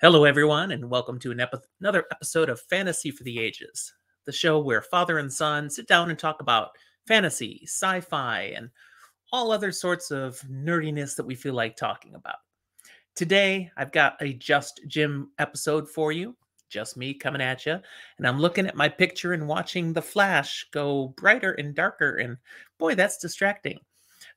Hello, everyone, and welcome to an another episode of Fantasy for the Ages, the show where father and son sit down and talk about fantasy, sci fi, and all other sorts of nerdiness that we feel like talking about. Today, I've got a Just Jim episode for you, just me coming at you, and I'm looking at my picture and watching the flash go brighter and darker, and boy, that's distracting.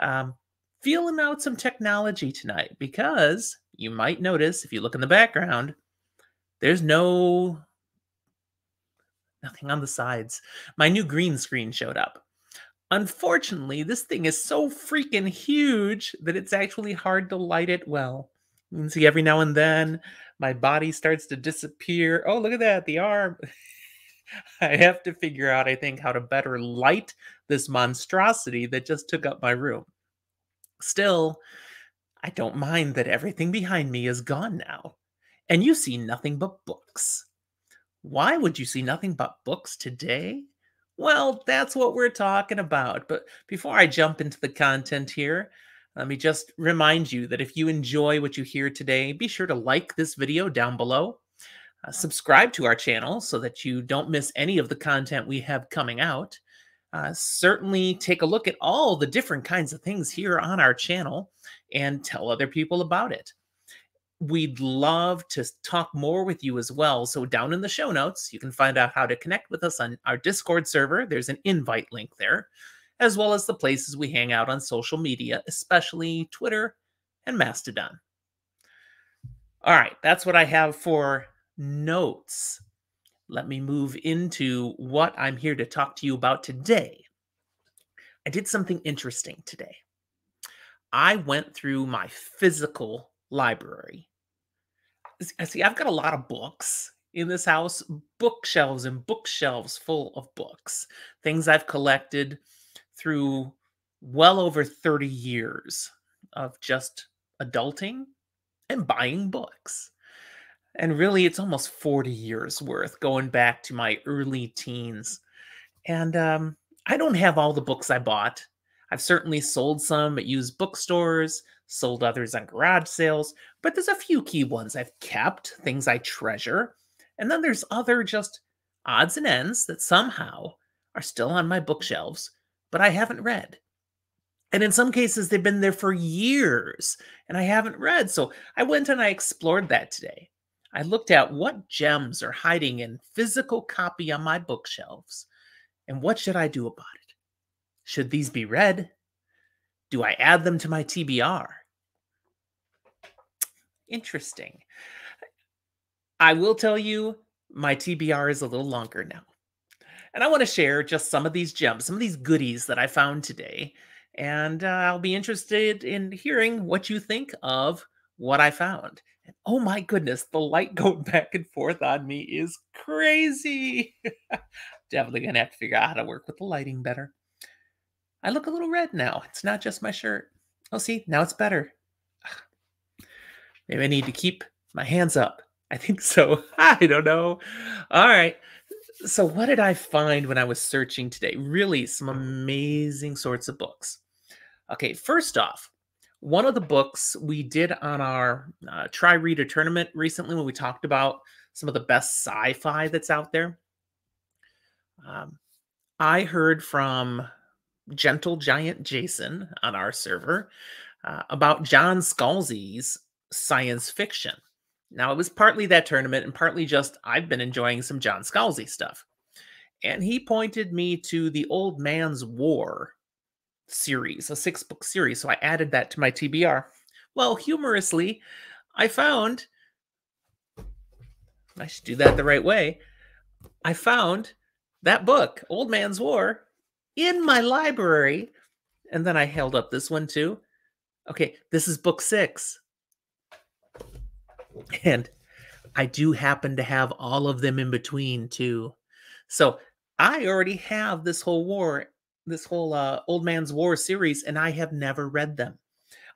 Um, feeling out some technology tonight because you might notice if you look in the background, there's no nothing on the sides. My new green screen showed up. Unfortunately, this thing is so freaking huge that it's actually hard to light it well. You can see every now and then my body starts to disappear. Oh, look at that, the arm. I have to figure out, I think, how to better light this monstrosity that just took up my room. Still, I don't mind that everything behind me is gone now, and you see nothing but books. Why would you see nothing but books today? Well, that's what we're talking about. But before I jump into the content here, let me just remind you that if you enjoy what you hear today, be sure to like this video down below. Uh, subscribe to our channel so that you don't miss any of the content we have coming out uh, certainly take a look at all the different kinds of things here on our channel and tell other people about it. We'd love to talk more with you as well. So, down in the show notes, you can find out how to connect with us on our Discord server. There's an invite link there, as well as the places we hang out on social media, especially Twitter and Mastodon. All right, that's what I have for notes let me move into what I'm here to talk to you about today. I did something interesting today. I went through my physical library. I see, I've got a lot of books in this house, bookshelves and bookshelves full of books, things I've collected through well over 30 years of just adulting and buying books. And really, it's almost 40 years worth going back to my early teens. And um, I don't have all the books I bought. I've certainly sold some at used bookstores, sold others on garage sales, but there's a few key ones I've kept, things I treasure. And then there's other just odds and ends that somehow are still on my bookshelves, but I haven't read. And in some cases, they've been there for years and I haven't read. So I went and I explored that today. I looked at what gems are hiding in physical copy on my bookshelves and what should I do about it? Should these be read? Do I add them to my TBR? Interesting. I will tell you, my TBR is a little longer now. And I want to share just some of these gems, some of these goodies that I found today. And uh, I'll be interested in hearing what you think of what I found. Oh my goodness, the light going back and forth on me is crazy. Definitely gonna have to figure out how to work with the lighting better. I look a little red now. It's not just my shirt. Oh, see, now it's better. Maybe I need to keep my hands up. I think so. I don't know. All right. So, what did I find when I was searching today? Really, some amazing sorts of books. Okay, first off, one of the books we did on our uh, try reader tournament recently when we talked about some of the best sci-fi that's out there. Um, i heard from gentle giant jason on our server uh, about john scalzi's science fiction. Now it was partly that tournament and partly just i've been enjoying some john scalzi stuff. And he pointed me to the old man's war series, a six book series. So I added that to my TBR. Well, humorously, I found I should do that the right way. I found that book, Old Man's War, in my library. And then I held up this one too. Okay, this is book six. And I do happen to have all of them in between too. So I already have this whole war this whole uh, Old Man's War series, and I have never read them.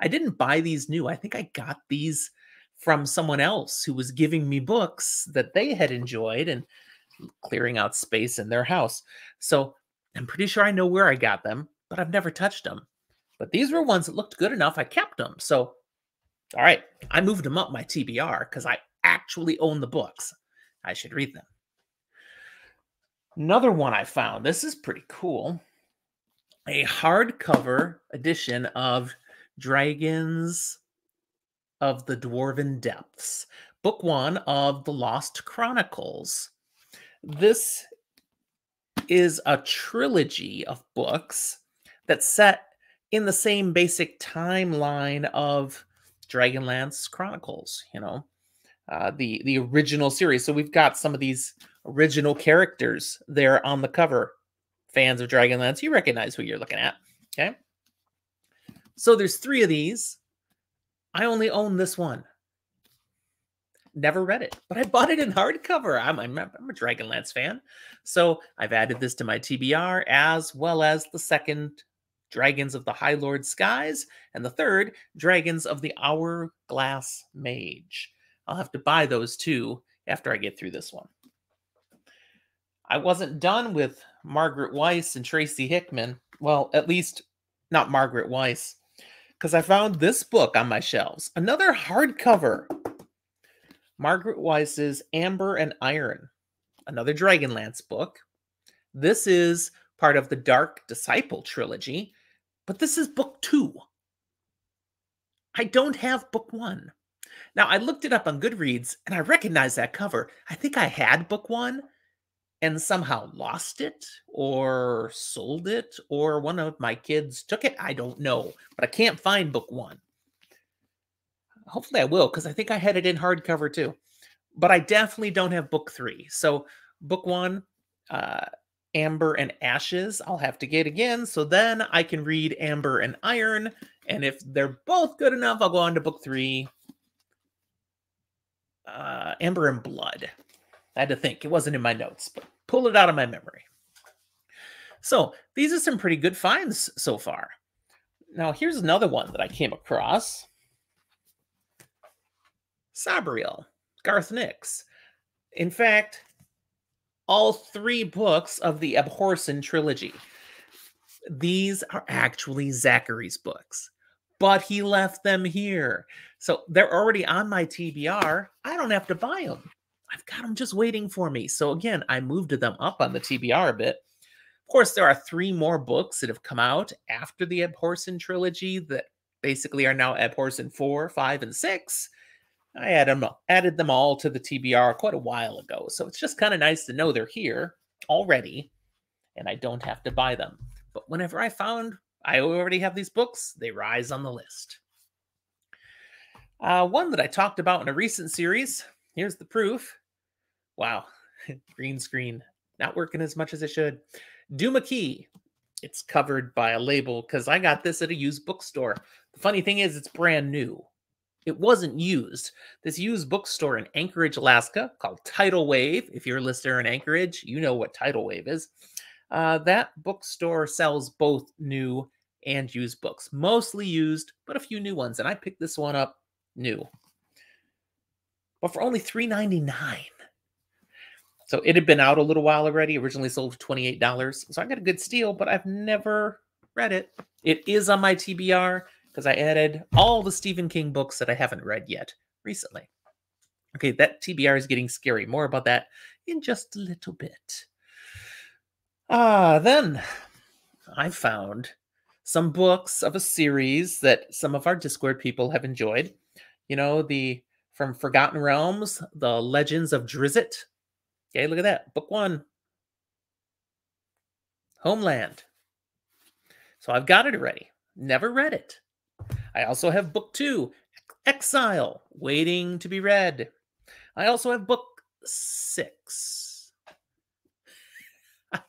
I didn't buy these new. I think I got these from someone else who was giving me books that they had enjoyed and clearing out space in their house. So I'm pretty sure I know where I got them, but I've never touched them. But these were ones that looked good enough. I kept them. So, all right, I moved them up my TBR because I actually own the books. I should read them. Another one I found. This is pretty cool. A hardcover edition of Dragons of the Dwarven Depths, book one of the Lost Chronicles. This is a trilogy of books that's set in the same basic timeline of Dragonlance Chronicles, you know, uh, the the original series. So we've got some of these original characters there on the cover. Fans of Dragonlance, you recognize who you're looking at. Okay. So there's three of these. I only own this one. Never read it, but I bought it in hardcover. I'm, I'm, I'm a Dragonlance fan. So I've added this to my TBR as well as the second Dragons of the High Lord Skies and the third Dragons of the Hourglass Mage. I'll have to buy those two after I get through this one. I wasn't done with Margaret Weis and Tracy Hickman. Well, at least not Margaret Weis, because I found this book on my shelves. Another hardcover Margaret Weis's Amber and Iron, another Dragonlance book. This is part of the Dark Disciple trilogy, but this is book two. I don't have book one. Now, I looked it up on Goodreads and I recognized that cover. I think I had book one and somehow lost it or sold it or one of my kids took it. I don't know, but I can't find book one hopefully I will because I think I had it in hardcover too. But I definitely don't have book three. So book one, uh, Amber and Ashes, I'll have to get again. So then I can read Amber and Iron. And if they're both good enough, I'll go on to book three. Uh, Amber and Blood. I had to think. It wasn't in my notes, but pull it out of my memory. So these are some pretty good finds so far. Now, here's another one that I came across. Sabriel, Garth Nix. In fact, all three books of the Abhorsen trilogy. These are actually Zachary's books, but he left them here. So they're already on my TBR. I don't have to buy them. I've got them just waiting for me. So again, I moved them up on the TBR a bit. Of course, there are three more books that have come out after the Abhorsen trilogy that basically are now Abhorsen 4, 5, and 6. I added them, added them all to the TBR quite a while ago. So it's just kind of nice to know they're here already and I don't have to buy them. But whenever I found I already have these books, they rise on the list. Uh, one that I talked about in a recent series. Here's the proof. Wow, green screen not working as much as it should. Duma Key. It's covered by a label because I got this at a used bookstore. The funny thing is, it's brand new it wasn't used. This used bookstore in Anchorage, Alaska, called Title Wave. If you're a listener in Anchorage, you know what Title Wave is. Uh, that bookstore sells both new and used books, mostly used, but a few new ones. And I picked this one up new, but for only $3.99. So it had been out a little while already. Originally sold for $28. So I got a good steal, but I've never read it. It is on my TBR because I added all the Stephen King books that I haven't read yet recently. Okay, that TBR is getting scary. More about that in just a little bit. Ah, then I found some books of a series that some of our Discord people have enjoyed. You know, the from Forgotten Realms, The Legends of Drizzt. Okay, look at that. Book one. Homeland. So I've got it already. Never read it. I also have book two, Exile, waiting to be read. I also have book six.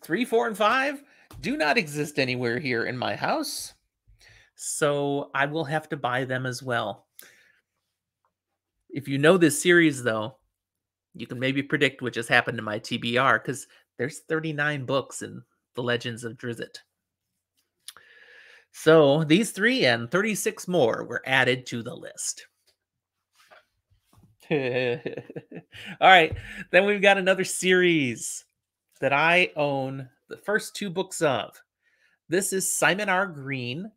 Three, four, and five do not exist anywhere here in my house. So I will have to buy them as well. If you know this series, though, you can maybe predict what just happened to my TBR because there's 39 books in The Legends of Drizzt. So these three and 36 more were added to the list. All right, then we've got another series that I own the first two books of. This is Simon R. Green,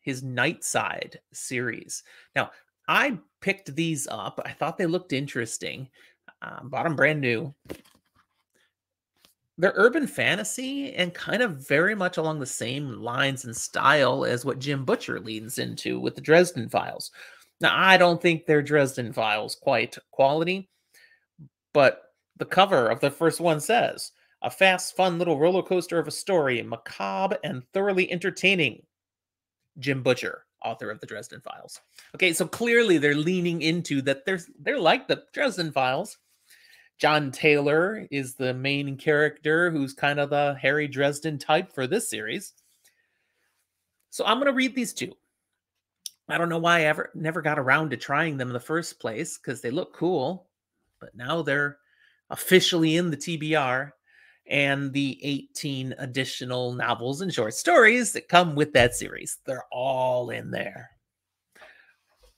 his Nightside series. Now, I picked these up. I thought they looked interesting. Uh, bought them brand new. They're urban fantasy and kind of very much along the same lines and style as what Jim Butcher leans into with the Dresden Files. Now, I don't think they're Dresden Files quite quality, but the cover of the first one says a fast, fun little roller coaster of a story, macabre and thoroughly entertaining. Jim Butcher, author of the Dresden Files. Okay, so clearly they're leaning into that. They're they're like the Dresden Files. John Taylor is the main character, who's kind of the Harry Dresden type for this series. So I'm going to read these two. I don't know why I ever never got around to trying them in the first place because they look cool, but now they're officially in the TBR and the 18 additional novels and short stories that come with that series. They're all in there.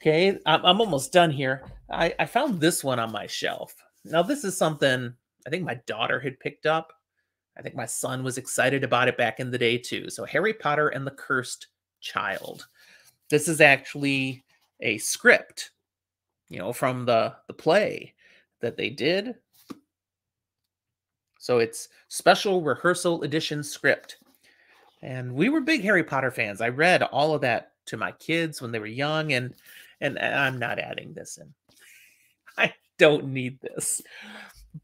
Okay, I'm, I'm almost done here. I, I found this one on my shelf. Now, this is something I think my daughter had picked up. I think my son was excited about it back in the day too. So, Harry Potter and the Cursed Child. This is actually a script, you know, from the the play that they did so it's special rehearsal edition script. And we were big Harry Potter fans. I read all of that to my kids when they were young and and I'm not adding this in. I don't need this.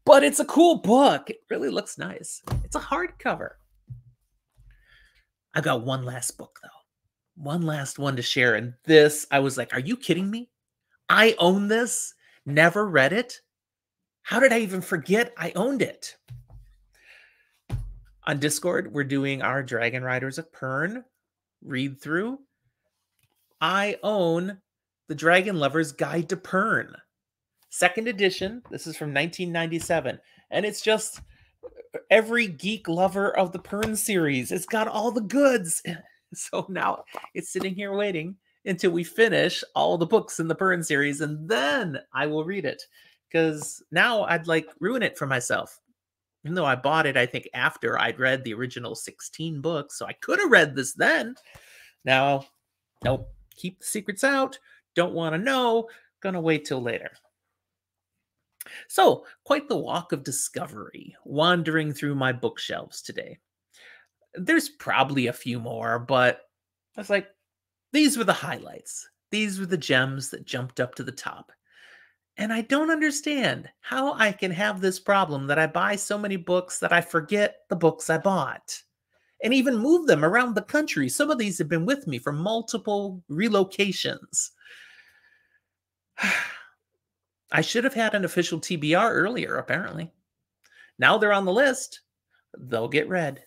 But it's a cool book. It really looks nice. It's a hardcover. I got one last book though. One last one to share and this I was like, "Are you kidding me? I own this? Never read it? How did I even forget I owned it?" On Discord, we're doing our Dragon Riders of Pern read through. I own the Dragon Lover's Guide to Pern, second edition. This is from 1997, and it's just uh, every geek lover of the Pern series. It's got all the goods. So now it's sitting here waiting until we finish all the books in the Pern series, and then I will read it. Because now I'd like ruin it for myself even though I bought it, I think after I'd read the original 16 books. So I could have read this then. Now, nope, keep the secrets out. Don't want to know. Gonna wait till later. So, quite the walk of discovery, wandering through my bookshelves today. There's probably a few more, but I was like, these were the highlights. These were the gems that jumped up to the top. And I don't understand how I can have this problem that I buy so many books that I forget the books I bought and even move them around the country. Some of these have been with me for multiple relocations. I should have had an official TBR earlier, apparently. Now they're on the list. They'll get read.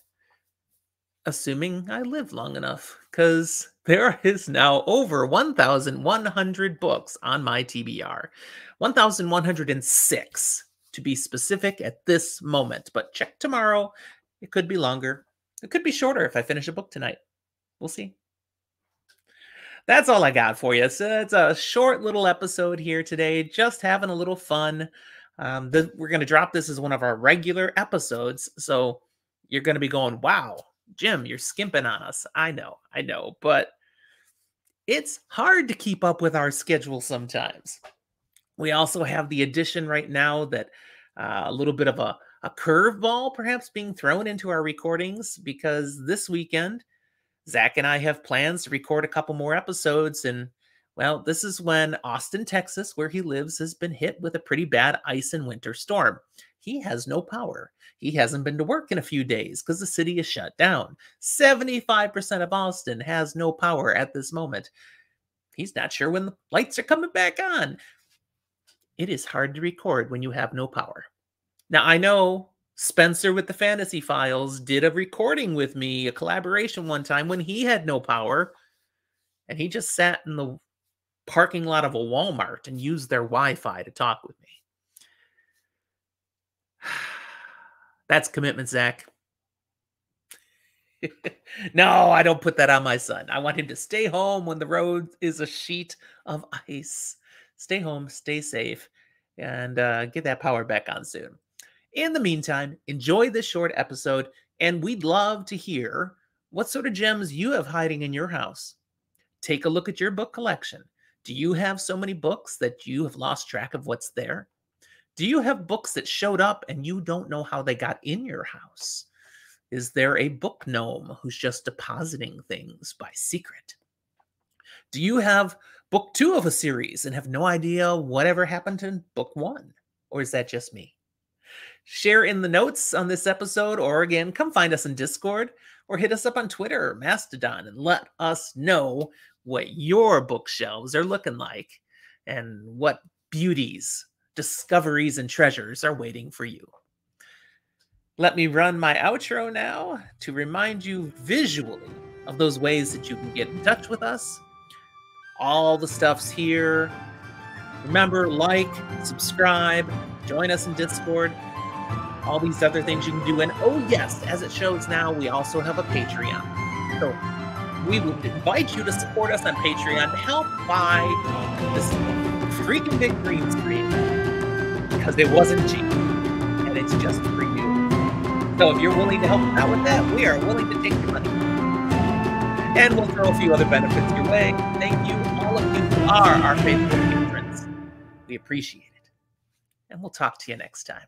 Assuming I live long enough, because there is now over 1,100 books on my TBR. 1,106 to be specific at this moment, but check tomorrow. It could be longer. It could be shorter if I finish a book tonight. We'll see. That's all I got for you. So it's a short little episode here today, just having a little fun. Um, the, we're going to drop this as one of our regular episodes. So you're going to be going, wow, Jim, you're skimping on us. I know, I know, but it's hard to keep up with our schedule sometimes. We also have the addition right now that uh, a little bit of a, a curveball perhaps being thrown into our recordings because this weekend, Zach and I have plans to record a couple more episodes. And well, this is when Austin, Texas, where he lives, has been hit with a pretty bad ice and winter storm. He has no power. He hasn't been to work in a few days because the city is shut down. 75% of Austin has no power at this moment. He's not sure when the lights are coming back on it is hard to record when you have no power. Now, I know Spencer with the Fantasy Files did a recording with me, a collaboration one time when he had no power, and he just sat in the parking lot of a Walmart and used their Wi Fi to talk with me. That's commitment, Zach. no, I don't put that on my son. I want him to stay home when the road is a sheet of ice stay home, stay safe, and uh, get that power back on soon. In the meantime, enjoy this short episode, and we'd love to hear what sort of gems you have hiding in your house. Take a look at your book collection. Do you have so many books that you have lost track of what's there? Do you have books that showed up and you don't know how they got in your house? Is there a book gnome who's just depositing things by secret? Do you have book two of a series and have no idea whatever happened in book one? Or is that just me? Share in the notes on this episode, or again, come find us in Discord or hit us up on Twitter or Mastodon and let us know what your bookshelves are looking like and what beauties, discoveries, and treasures are waiting for you. Let me run my outro now to remind you visually of those ways that you can get in touch with us. All the stuff's here. Remember, like, subscribe, join us in Discord, all these other things you can do. And oh, yes, as it shows now, we also have a Patreon. So we would invite you to support us on Patreon to help buy this freaking big green screen because it wasn't cheap and it's just for you. So if you're willing to help out with that, we are willing to take your money. And we'll throw a few other benefits your way. Thank you, all of you who are our faithful patrons. We appreciate it. And we'll talk to you next time.